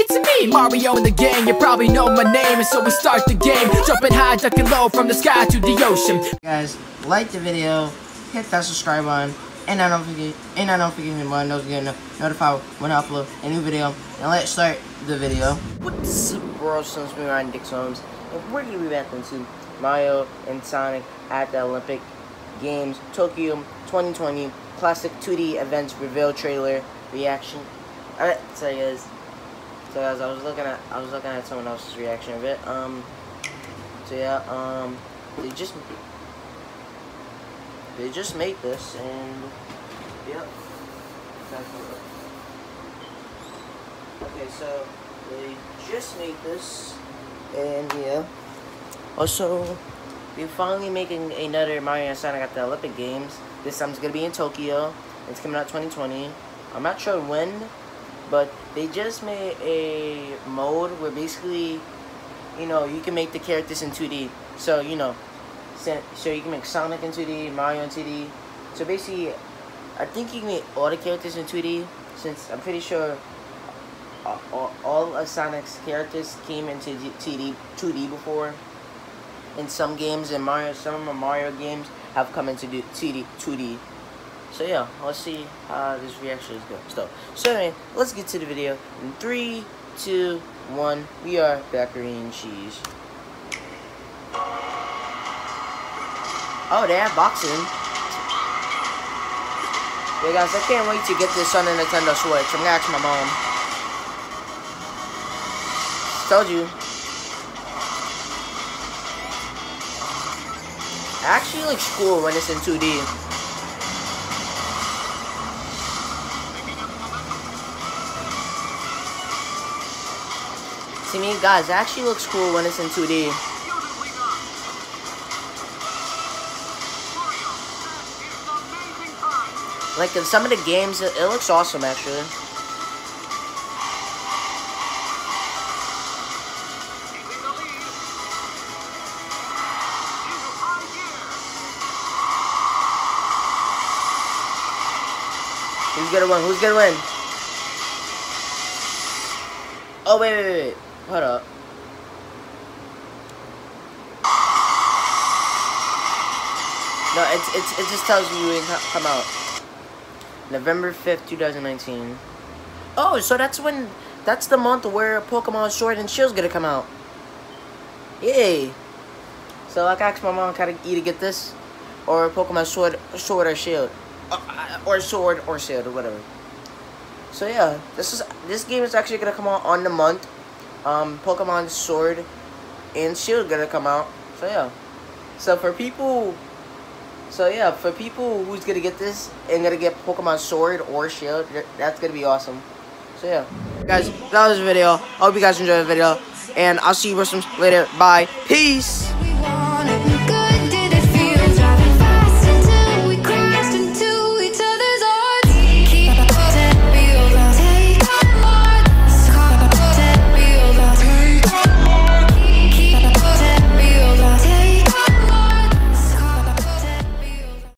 It's me, Mario in the gang, you probably know my name And so we start the game, jumping high, ducking low From the sky to the ocean Guys, like the video, hit that subscribe button, and I don't forget, and I don't forget to button those get notified when I upload a new video. And let's start the video. What's up, bro? Since we're on Dick's Homes, and we're gonna be back into Mario and Sonic at the Olympic Games Tokyo 2020 Classic 2D Events Reveal Trailer Reaction. Alright, so guys, so guys, I was looking at I was looking at someone else's reaction of it. Um, so yeah, um, they just they just made this and yep. Okay, so they just made this and yeah. Also, we're finally making another Mario and Sonic at the Olympic Games. This time's gonna be in Tokyo. It's coming out 2020. I'm not sure when, but they just made a mode where basically, you know, you can make the characters in 2D. So, you know, so you can make Sonic in 2D, Mario in 2D. So basically, I think you can make all the characters in 2D, since I'm pretty sure uh, all, all of Sonic's characters came into 2D, 2D before. In some games, in Mario, some of Mario games have come into 2D, 2D. So yeah, let's see how this reaction is going. So, so anyway, let's get to the video. In three, two, one, we are Bakery and Cheese. Oh, they have boxing. Yeah, guys, I can't wait to get this on the Nintendo Switch. I'm gonna ask my mom. Told you. Actually looks cool when it's in 2D. See me, guys, it actually looks cool when it's in 2D. Like in some of the games, it, it looks awesome actually. Who's gonna win? Who's gonna win? Oh wait, wait, wait, Hold up. No, it's it's it just tells you you come out. November 5th, 2019. Oh, so that's when, that's the month where Pokemon Sword and Shield's gonna come out. Yay. So I asked my mom, can I either get this or Pokemon Sword, Sword or Shield. Uh, or Sword or Shield or whatever. So yeah, this is this game is actually gonna come out on the month. Um, Pokemon Sword and Shield gonna come out. So yeah. So for people so yeah, for people who's gonna get this and gonna get Pokemon Sword or Shield, that's gonna be awesome. So yeah. Guys, that was the video. I hope you guys enjoyed the video. And I'll see you later. Bye. Peace.